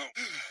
out.